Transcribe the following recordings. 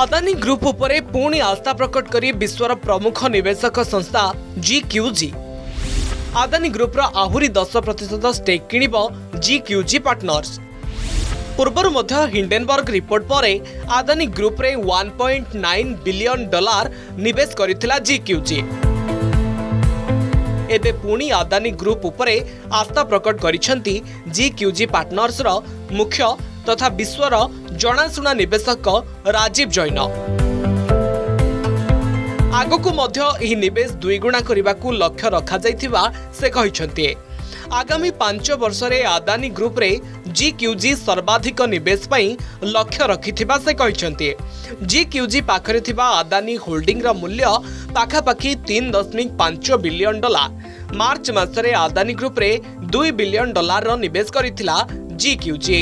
Adani group ଉପରେ ପୁଣି ଆସ୍ଥା ପ୍ରକଟ କରି ବିଶ୍ୱର ପ୍ରମୁଖ ନିବେଶକ ସଂସ୍ଥା ଜି କ୍ୟୁ ଜି ଅଦାନୀ ଗ୍ରୁପ୍ର ଆହୁରି ଦଶ ପ୍ରତିଶତ ଷ୍ଟେକ୍ କିଣିବ ଜି କ୍ୟୁ ଜି ପାର୍ଟନର୍ସ ପୂର୍ବରୁ ମଧ୍ୟ ହିଣ୍ଡେନବର୍ଗ ରିପୋର୍ଟ ପରେ ଆଦାନୀ ଗ୍ରୁପ୍ରେ one point nine billion dollar ନିବେଶ କରିଥିଲା ଜି କ୍ୟୁ ଜି ଏବେ ପୁଣି ଆଦାନୀ ଗ୍ରୁପ୍ ଉପରେ ଆସ୍ଥା ପ୍ରକଟ କରିଛନ୍ତି ଜି ପାର୍ଟନର୍ସର ମୁଖ୍ୟ ତଥା ବିଶ୍ୱର ଜଣାଶୁଣା ନିବେଶକ ରାଜୀବ ଜୈନ ଆଗକୁ ମଧ୍ୟ ଏହି ନିବେଶ ଦୁଇଗୁଣା କରିବାକୁ ଲକ୍ଷ୍ୟ ରଖାଯାଇଥିବା ସେ କହିଛନ୍ତି ଆଗାମୀ ପାଞ୍ଚ ବର୍ଷରେ ଆଦାନୀ ଗ୍ରୁପରେ ଜିକ୍ୟୁଜି ସର୍ବାଧିକ ନିବେଶ ପାଇଁ ଲକ୍ଷ୍ୟ ରଖିଥିବା ସେ କହିଛନ୍ତି ଜିକ୍ୟୁଜି ପାଖରେ ଥିବା ଆଦାନୀ ହୋଲ୍ଡିଂର ମୂଲ୍ୟ ପାଖାପାଖି ତିନି ଦଶମିକ ପାଞ୍ଚ ବିଲିୟନ ଡଲାର ମାର୍ଚ୍ଚ ମାସରେ ଆଦାନୀ ଗ୍ରୁପରେ ଦୁଇ ବିଲିୟନ ଡଲାରର ନିବେଶ କରିଥିଲା ଜିକ୍ୟୁଜି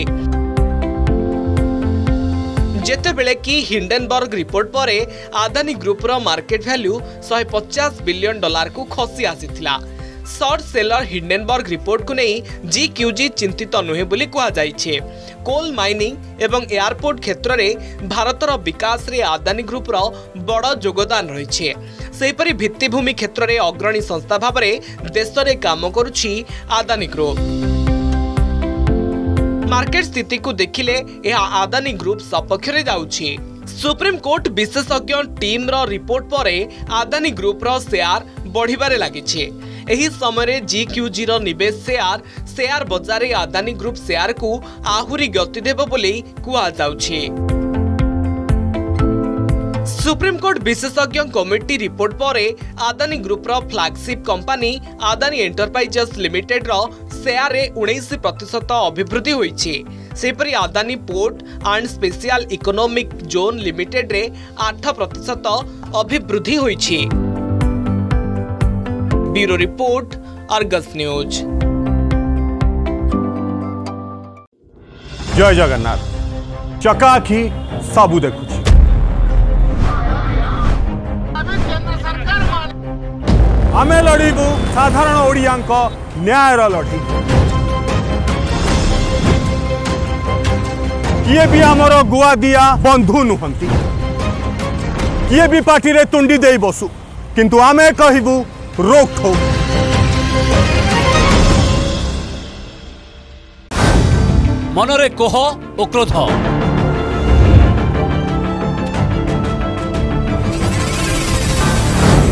ଯେତେବେଳେ କି ହିଣ୍ଡେନବର୍ଗ ରିପୋର୍ଟ ପରେ ଆଦାନୀ ଗ୍ରୁପ୍ର ମାର୍କେଟ୍ ଭ୍ୟାଲ୍ୟୁ ଶହେ ପଚାଶ ବିଲିୟନ୍ ଡଲାରକୁ ଖସି ଆସିଥିଲା ସର୍ଟ ସେଲର ହିଣ୍ଡେନବର୍ଗ ରିପୋର୍ଟକୁ ନେଇ ଜି କ୍ୟୁଜି ଚିନ୍ତିତ ନୁହେଁ ବୋଲି କୁହାଯାଇଛି କୋଲ୍ ମାଇନିଂ ଏବଂ ଏୟାରପୋର୍ଟ କ୍ଷେତ୍ରରେ ଭାରତର ବିକାଶରେ ଆଦାନୀ ଗ୍ରୁପ୍ର ବଡ଼ ଯୋଗଦାନ ରହିଛି ସେହିପରି ଭିତ୍ତିଭୂମି କ୍ଷେତ୍ରରେ ଅଗ୍ରଣୀ ସଂସ୍ଥା ଭାବରେ ଦେଶରେ କାମ କରୁଛି ଆଦାନୀ ଗ୍ରୁପ୍ ମାର୍କେଟ ସ୍ଥିତିକୁ ଦେଖିଲେ ଏହା ଆଦାନୀ ଗ୍ରୁପ୍ ସପକ୍ଷରେ ଯାଉଛି ସୁପ୍ରିମକୋର୍ଟ ବିଶେଷଜ୍ଞ ଟିମ୍ର ରିପୋର୍ଟ ପରେ ଆଦାନୀ ଗ୍ରୁପ୍ର ସେୟାର ବଢ଼ିବାରେ ଲାଗିଛି ଏହି ସମୟରେ ଜିକ୍ୟୁଜିର ନିବେଶ ସେୟାର ସେୟାର ବଜାରରେ ଆଦାନୀ ଗ୍ରୁପ୍ ସେୟାରକୁ ଆହୁରି ଗତି ଦେବ ବୋଲି କୁହାଯାଉଛି সুপ্রিমকোর্ট বিশেষজ্ঞ কমিটি রিপোর্ট পরে আদানি গ্রুপর ফ্লাগশিপ কোম্পানি আদানি এন্টরপ্রাইজেস লিমিটেডর सेयार उन्नीस प्रतिशत अभिवृद्धि होपरी Adani port and special economic zone limited रे आठ प्रतिशत अभिवृद्धि रिपोर्ट अर्गस न्यूज जय जगन्नाथ चकाखी सबू देखु आम लड़ू साधारण ओडिया न्यायर लड़ी किए भी आमर गुआ दिया बंधु नुहति किए भी पार्टी रे तुंडी दे बसु किंतु आम कहबू रोक ठोक मनरे कोह और क्रोध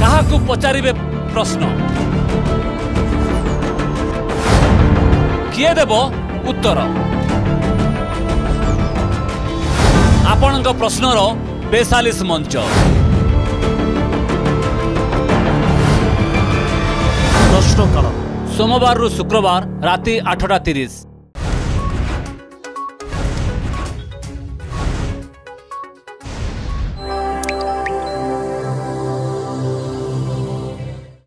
কাহাকু पचारे প্রশ্ন କିଏ ଦେବ ଉତ୍ତର ଆପଣଙ୍କ ପ୍ରଶ୍ନର ବେସାଲିସ ମଞ୍ଚ ପ୍ରଶ୍ନକାଳ ସୋମବାରରୁ ଶୁକ୍ରବାର ରାତି ଆଠଟା ତିରିଶ